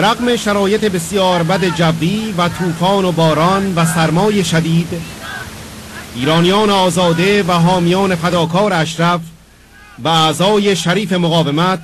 به رغم شرایط بسیار بد جوی و طوفان و باران و سرمای شدید ایرانیان آزاده و حامیان فداکار اشرف و اعضای شریف مقاومت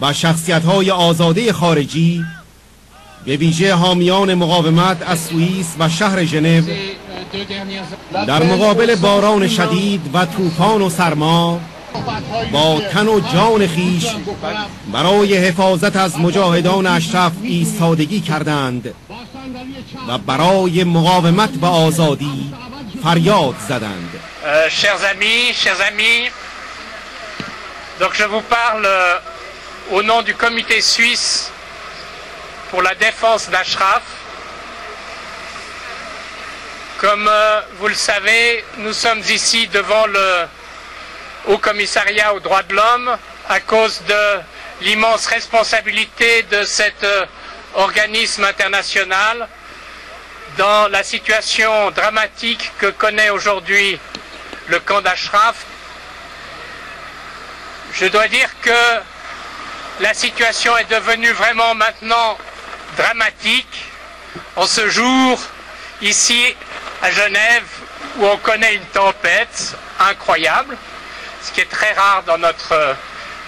و شخصیت های آزاده خارجی به ویژه حامیان مقاومت از سوئیس و شهر ژنو. در مقابل باران شدید و طوفان و سرما با تن و جان خیش برای حفاظت از مجاهدان اشرف ایستادگی کردند و برای مقاومت و آزادی فریاد زدند. شرز امی شرز امی دو ژو پارل او نان دو کمیته سوئیس فور لا دافانس د اشرف كما وول ساوی نو سوم دیسی دوون لو Haut Commissariat aux droits de l'homme à cause de l'immense responsabilité de cet euh, organisme international dans la situation dramatique que connaît aujourd'hui le camp d'Ashraf. Je dois dire que la situation est devenue vraiment maintenant dramatique en ce jour ici à Genève où on connaît une tempête incroyable, ce qui est très rare dans notre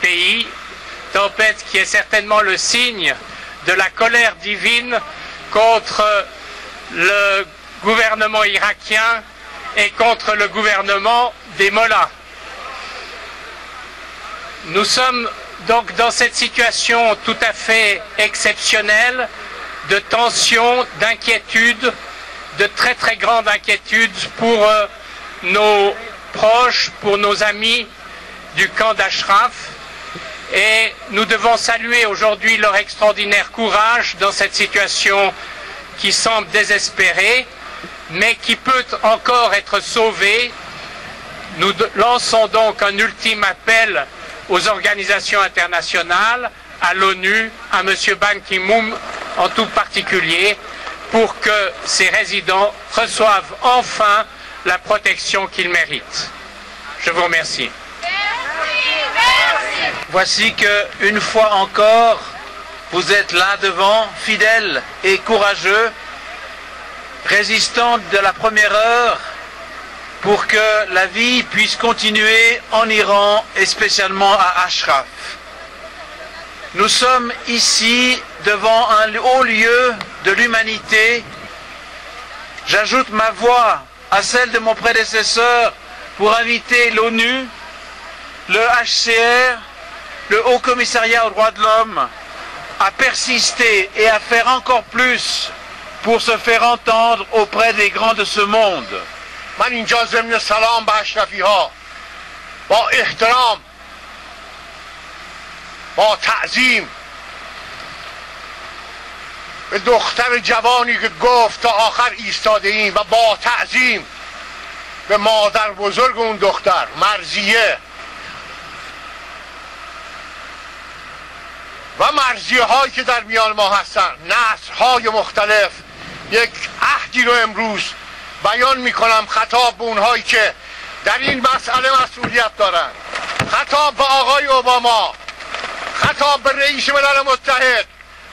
pays, tempête qui est certainement le signe de la colère divine contre le gouvernement irakien et contre le gouvernement des Mollahs. Nous sommes donc dans cette situation tout à fait exceptionnelle de tension, d'inquiétude, de très très grande inquiétude pour euh, nos proches, pour nos amis du camp d'Ashraf. Et nous devons saluer aujourd'hui leur extraordinaire courage dans cette situation qui semble désespérée, mais qui peut encore être sauvée. Nous lançons donc un ultime appel aux organisations internationales, à l'ONU, à M. Ban Ki-moon en tout particulier, pour que ces résidents reçoivent enfin la protection qu'ils méritent. Je vous remercie. Voici que, une fois encore, vous êtes là devant, fidèles et courageux, résistants de la première heure, pour que la vie puisse continuer en Iran et spécialement à Ashraf. Nous sommes ici devant un haut lieu de l'humanité. J'ajoute ma voix à celle de mon prédécesseur pour inviter l'ONU, le HCR, le Haut Commissariat aux droits de l'homme à persister et à faire encore plus pour se faire entendre auprès des grands de ce monde. من اینجا ضمن سلام به اشرفی ها با احترام با تعظیم به دختر جوانی که گفت تا آخر ایستاده ایم و با تعظیم به مادر بزرگ اون دختر مرزیه و مرزیه هایی که در میان ما هستن نسل های مختلف. یک عهدی رو امروز بیان می‌کنم خطاب به اونهایی که در این مسئله مسئولیت دارن. خطاب به آقای اوباما. خطاب به رئیس ملل متحد.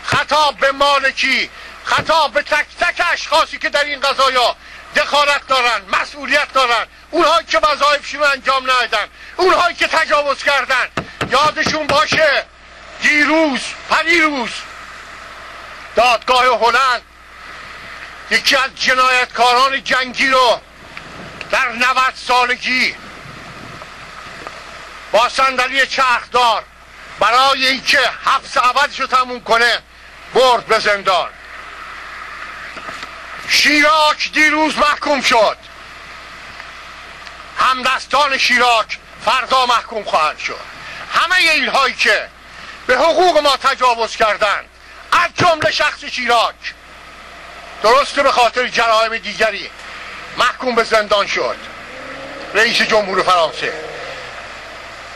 خطاب به مالکی خطاب به تک تک اشخاصی که در این قضایا دخالت دارن مسئولیت دارن. اونهایی که وظایفشون انجام ندادن اونهایی که تجاوز کردن. یادشون باشه دیروز پریروز دادگاه هلند یکی از جنایتکاران جنگی رو در 90 سالگی با صندلی چرخدار برای اینکه حبس عوضش رو تموم کنه برد به زندان. شیراک دیروز محکوم شد. همدستان شیراک فردا محکوم خواهند شد. همه اینهایی که به حقوق ما تجاوز کردند از جمله شخص شیراک درسته به خاطر جرایم دیگری محکوم به زندان شد. رئیس جمهور فرانسه.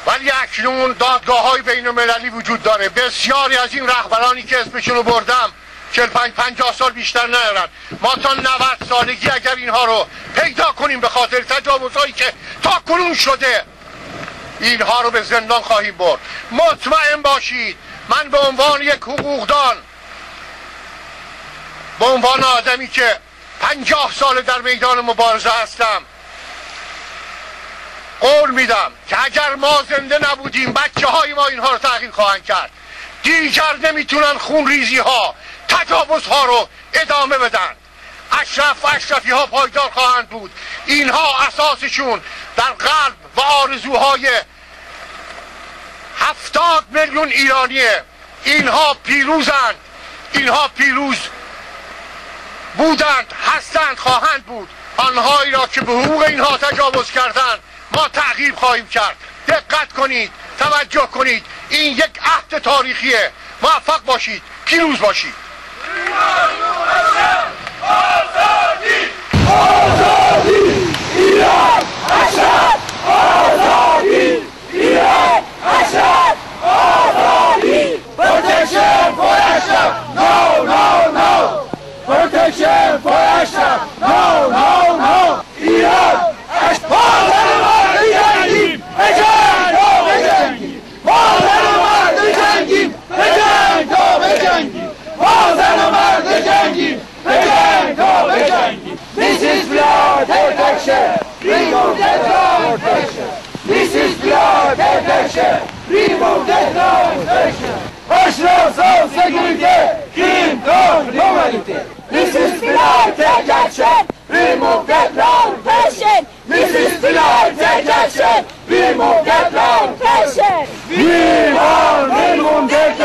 ولی اکنون دادگاه های بین المللی وجود داره. بسیاری از این رهبرانی که اسمشون رو بردم 45 50 سال بیشتر ندارن ما تا 90 سالگی اگر اینها رو پیدا کنیم به خاطر تجاوزهایی که تا کنون شده اینها رو به زندان خواهیم برد. مطمئن باشید من به عنوان یک حقوقدان به عنوان آدمی که پنجاه سال در میدان مبارزه هستم قول میدم که اگر ما زنده نبودیم بچه های ما اینها رو تحقیق خواهند کرد. دیگر نمی‌تونن خون ریزی ها تجاوز ها رو ادامه بدن. اشرف و اشرفی ها پایدار خواهند بود. اینها اساسشون در قلب و آرزوهای هفتاد میلیون ایرانیه. اینها پیروزند. اینها پیروز بودند هستند خواهند بود. آنهایی را که به حقوق اینها تجاوز کردند ما تعقیب خواهیم کرد. دقت کنید توجه کنید. این یک عهد تاریخیه. موفق باشید. پیروز باشید. equality. This is Pilar, take We move that round passion. This is Pilar, take We move that round passion. We want remove that